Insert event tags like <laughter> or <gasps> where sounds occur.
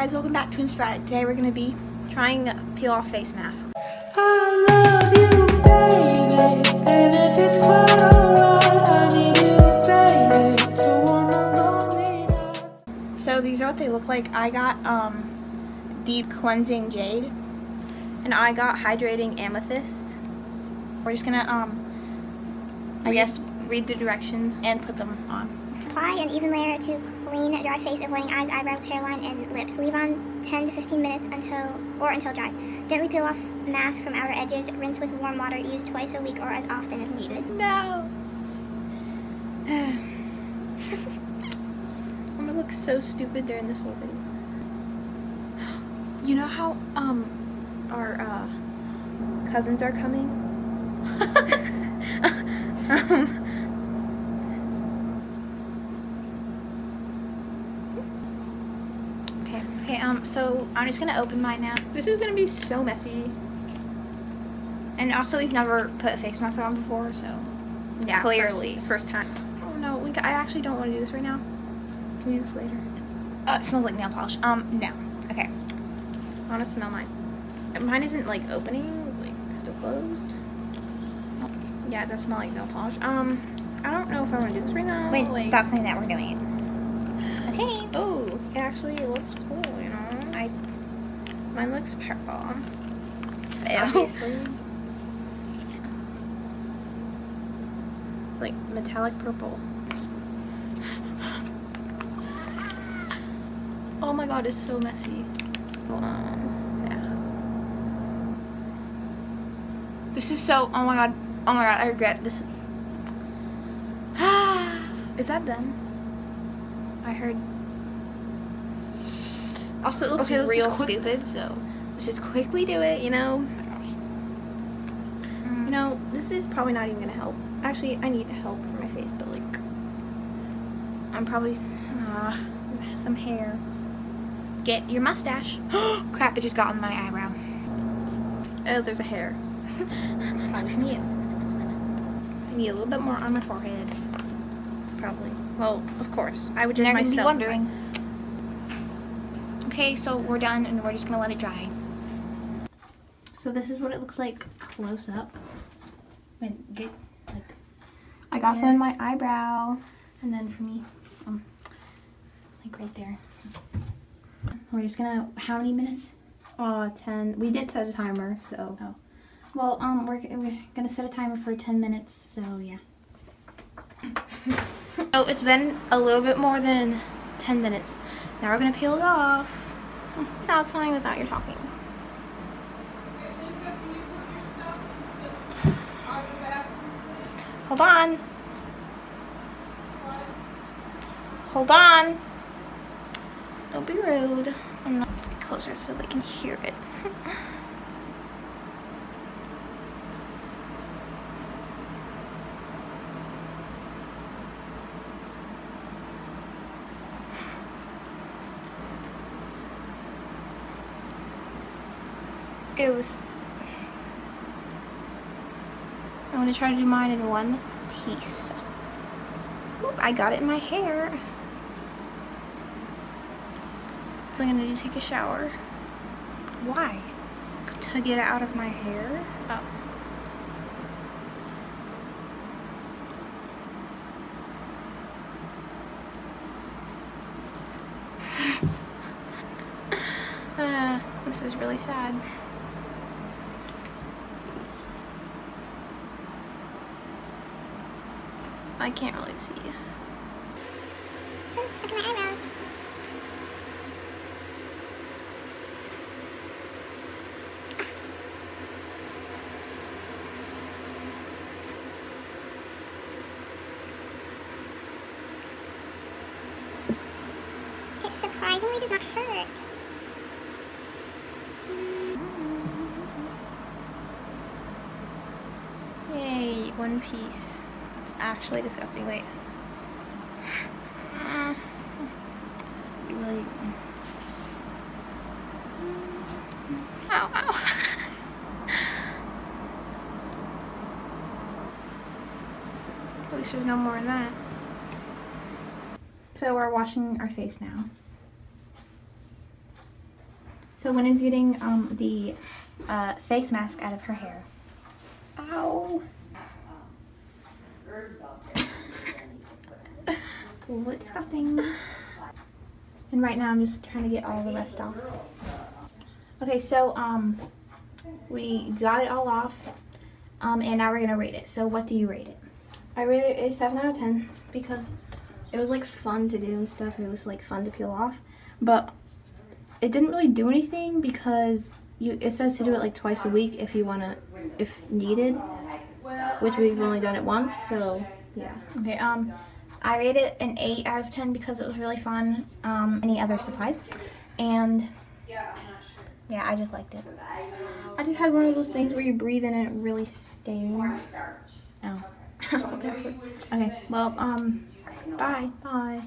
guys, welcome back to Insporadic. Today we're gonna be trying to peel off face masks. So these are what they look like. I got um, Deep Cleansing Jade. And I got Hydrating Amethyst. We're just gonna, um, I guess, read the directions and put them on. Apply an even layer to clean dry face, avoiding eyes, eyebrows, hairline, and lips. Leave on 10 to 15 minutes until or until dry. Gently peel off mask from outer edges. Rinse with warm water. Use twice a week or as often as needed. No. <sighs> I'm gonna look so stupid during this whole video. You know how um our uh, cousins are coming? <laughs> um, okay, um, so I'm just gonna open mine now. This is gonna be so messy. And also, we've never put a face mask on before, so Yeah, clearly. First, first time. Oh no, we, I actually don't want to do this right now. Can we do this later? Uh, it smells like nail polish. Um, no. Okay. I want to smell mine. Mine isn't like opening. It's like still closed. Yeah, it does smell like nail polish. Um, I don't know if I want to do this right now. Wait, like, stop saying that. We're doing it. Okay. Oh, it actually looks cool. You know, I mine looks purple. Oh. Obviously. like metallic purple. Oh my god, it's so messy. Hold on. Yeah. This is so. Oh my god. Oh my god. I regret this. <sighs> Is that done? I heard. Also, it looks Okay, real stupid. So. Let's just quickly do it, you know? Mm. You know, this is probably not even gonna help. Actually, I need help for my face, but like, I'm probably, uh, some hair. Get your mustache. <gasps> Crap! It just got on my eyebrow. Oh, there's a hair. <laughs> Probably from you. I need a little bit more on my forehead. Probably. Well, of course. I would they're gonna be wondering. Okay, so we're done, and we're just gonna let it dry. So this is what it looks like close up. Get like I got some Yeah. in my eyebrow. And then for me, um, like right there. We're just gonna, how many minutes? Uh, 10. We did set a timer, so. Oh. Well, um, we're, we're gonna set a timer for 10 minutes, so yeah. <laughs> Oh, it's been a little bit more than 10 minutes. Now we're gonna peel it off. Without smelling, without your talking. Hold on. Hold on. Don't be rude. I'm not closer so they can hear it. <laughs> I'm gonna try to do mine in one piece. Oop, I got it in my hair. I'm gonna need to take a shower. Why? To get it out of my hair. Oh. <laughs> Uh, this is really sad. I can't really see. Stuck in my eyebrows. It surprisingly does not hurt. Yay, one piece. Actually disgusting. Wait. Uh, Really? ow, ow. At least there's no more in that. So we're washing our face now. So Winnie's getting um, the uh, face mask out of her hair. Ow. <laughs> it's a little disgusting. And right now I'm just trying to get all the rest off. Okay, so um, we got it all off, um, and now we're gonna rate it. So what do you rate it? I rate it a 7 out of 10 because it was like fun to do and stuff. It was like fun to peel off. But it didn't really do anything because you it says to do it like twice a week if you want to, if needed, which we've only done it once. So yeah. Okay, um, I rate it an 8 out of 10 because it was really fun. Um, any other supplies? And yeah, yeah, I just liked it. I just had one of those things where you breathe in and it really stings. Oh. <laughs> okay, well, um, bye. Bye.